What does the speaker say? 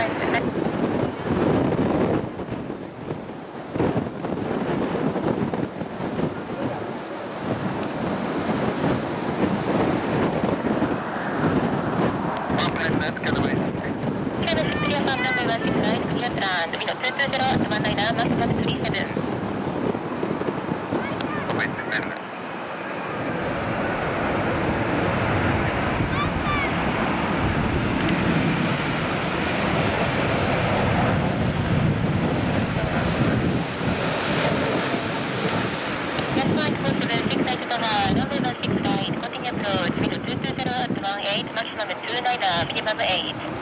ないんでね。Train is 3 on number 169, clear at 3 0 0 1 9 maximum 37. Approach, window 220, 18, maximum 29, minimum 8.